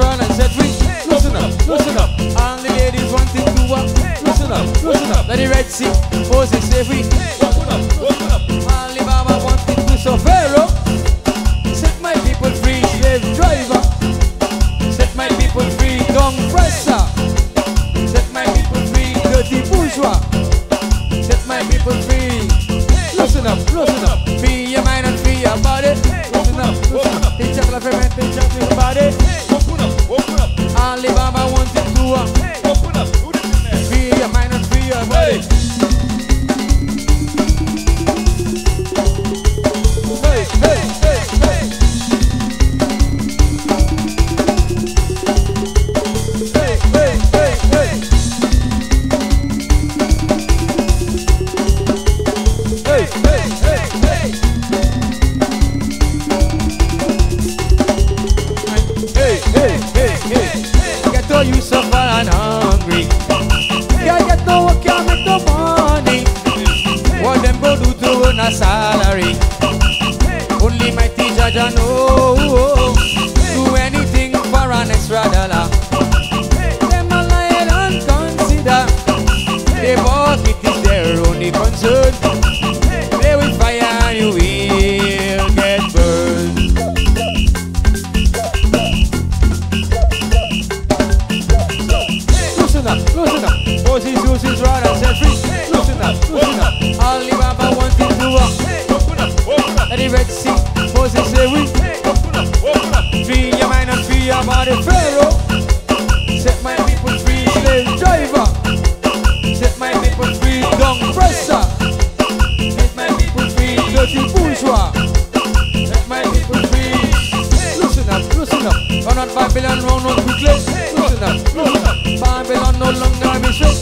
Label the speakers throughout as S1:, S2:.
S1: Run and set free. Listen up, listen up. All the ladies wanting to walk. Listen up, listen up. Let the Red Sea, Moses say free. All the Baba wanting to walk. Free your mind and free your body. Hey, Red Sea, Moses say we. Free your mind and free your body, Pharaoh. Set my people free, slave driver. Set my people free, dung presser. Set my people free, dirty bourgeois. Set my people free. Listen up, listen up. Run on Babylon, round on quickly. Listen up, listen up. Babylon no longer be straight.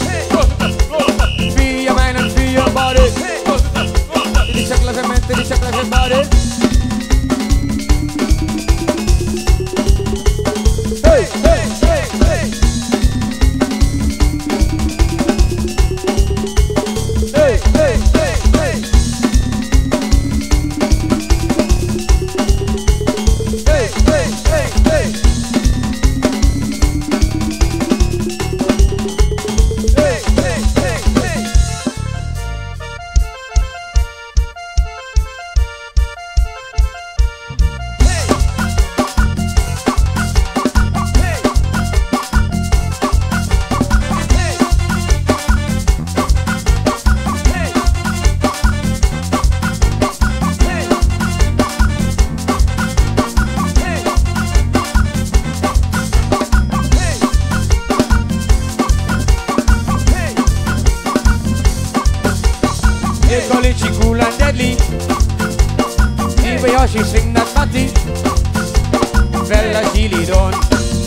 S1: Free your mind and free your body. Did you check like a man? They call it she cool and deadly. The way how she sing that party. Fella she lead on,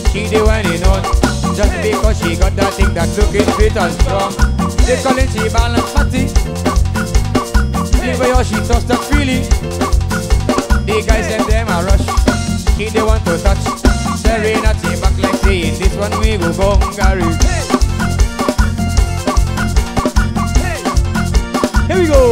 S1: she the whining on. Just because she got that thing that that's looking fit and strong. They call it she balance batty. The way how she toss that freely. The guys them them a rush. She they want to touch. Serenity back like saying this one we go Hungary. Here we go.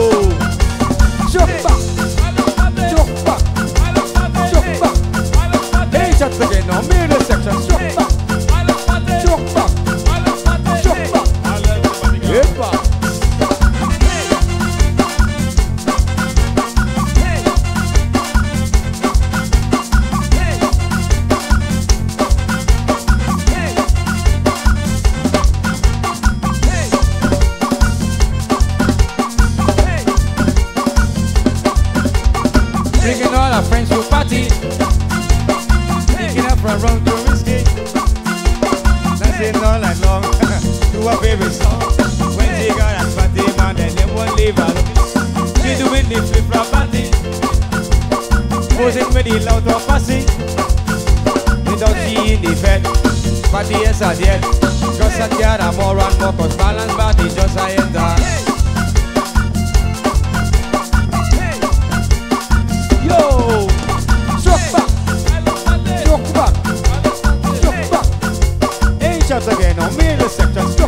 S1: Bringing all our friends to party. Picking up from wrong to risky. Dancing all night long to our favorite song. When she got that party, man, then they won't leave her. She doing the flip flop party. Posing with the loud of passing. Without she the bed. Party yes I did Just a gather more and more Cause balance body just a enter Mil excepciones.